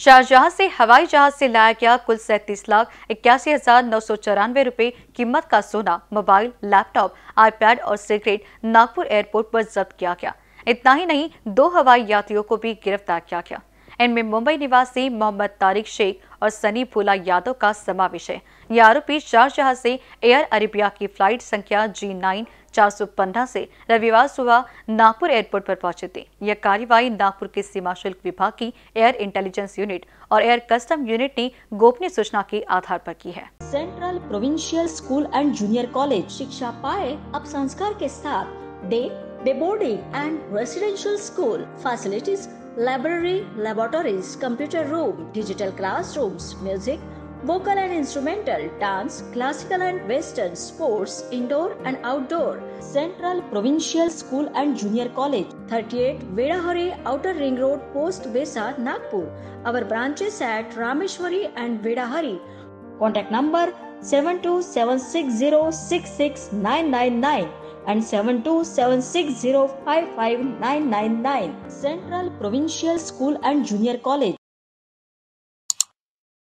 शारजहां से हवाई जहाज़ से लाया गया कुल सैंतीस लाख इक्यासी हज़ार नौ सौ चौरानवे रूपए कीमत का सोना, मोबाइल, लैपटॉप, आईपैड और सिगरेट नागपुर एयरपोर्ट पर जब्त किया गया। इतना ही नहीं, दो हवाई यात्रियों को भी गिरफ़्तार किया गया। इनमें मुंबई निवासी मोहम्मद तारिक शेख और सनी भोला यादव का समावेश है। ये आरोपी शारजहां से एयर अरेबिया की फ़्लाइट संख्या जी नाइन चार सौ पंद्रह से रविवार सुबह नागपुर एयरपोर्ट पर पहुँचे थे। यह कार्यवाही नागपुर के सीमा शुल्क विभाग की एयर इंटेलिजेंस यूनिट और एयर कस्टम यूनिट ने गोपनीय सूचना के आधार पर की है। Central provincial school and junior college शिक्षा पाए अब संस्कार के साथ day boarding and residential school facilities library, laboratories, computer room, digital classrooms, music, vocal and instrumental, dance, classical and western, sports, indoor and outdoor, Central Provincial School and Junior College, 38 Vedahari Outer Ring Road, Post Vesa, Nagpur. Our branches at Rameshwari and Vedahari. Contact number 7276066999 and 7276055999. Central Provincial School and Junior College.